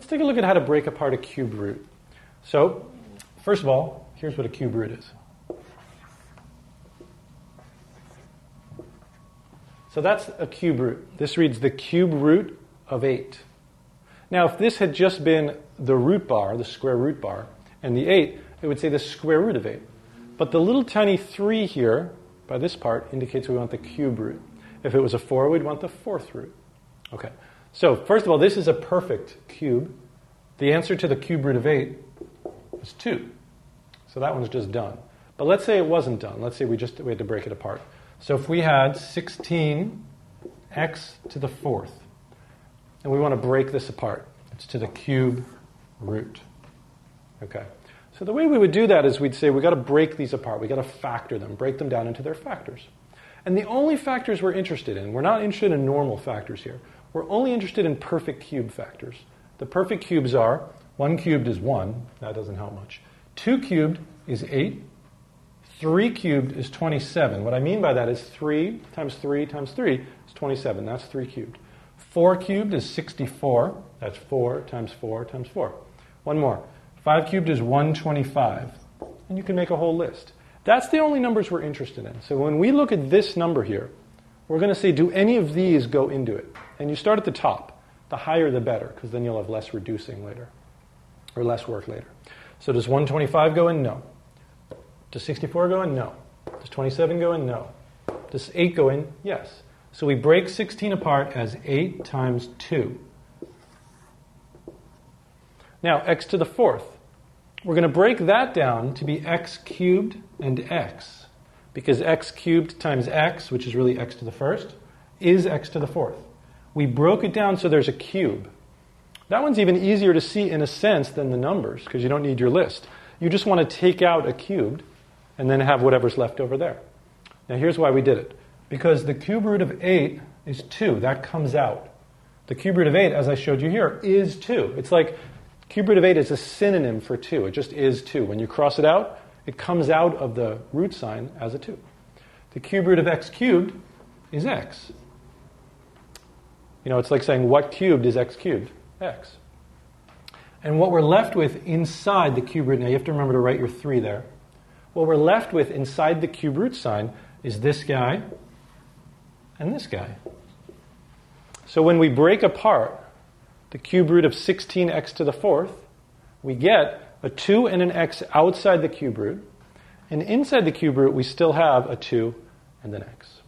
let's take a look at how to break apart a cube root. So, first of all, here's what a cube root is. So that's a cube root. This reads the cube root of 8. Now, if this had just been the root bar, the square root bar, and the 8, it would say the square root of 8. But the little tiny 3 here, by this part, indicates we want the cube root. If it was a 4, we'd want the fourth root. Okay. So, first of all, this is a perfect cube. The answer to the cube root of 8 is 2. So that one's just done. But let's say it wasn't done. Let's say we just we had to break it apart. So if we had 16x to the fourth, and we want to break this apart, it's to the cube root. Okay. So the way we would do that is we'd say we've got to break these apart. We've got to factor them, break them down into their factors. And the only factors we're interested in, we're not interested in normal factors here. We're only interested in perfect cube factors. The perfect cubes are 1 cubed is 1, that doesn't help much. 2 cubed is 8. 3 cubed is 27. What I mean by that is 3 times 3 times 3 is 27. That's 3 cubed. 4 cubed is 64. That's 4 times 4 times 4. One more. 5 cubed is 125. And you can make a whole list. That's the only numbers we're interested in. So when we look at this number here, we're going to say, do any of these go into it? And you start at the top. The higher the better, because then you'll have less reducing later, or less work later. So does 125 go in? No. Does 64 go in? No. Does 27 go in? No. Does 8 go in? Yes. So we break 16 apart as 8 times 2. Now, x to the fourth. We're going to break that down to be x cubed and x. Because x cubed times x, which is really x to the first, is x to the fourth. We broke it down so there's a cube. That one's even easier to see in a sense than the numbers, because you don't need your list. You just want to take out a cubed and then have whatever's left over there. Now, here's why we did it. Because the cube root of 8 is 2. That comes out. The cube root of 8, as I showed you here, is 2. It's like Cube root of 8 is a synonym for 2. It just is 2. When you cross it out, it comes out of the root sign as a 2. The cube root of x cubed is x. You know, it's like saying what cubed is x cubed? x. And what we're left with inside the cube root, now you have to remember to write your 3 there. What we're left with inside the cube root sign is this guy and this guy. So when we break apart the cube root of 16x to the fourth, we get a 2 and an x outside the cube root. And inside the cube root, we still have a 2 and an x.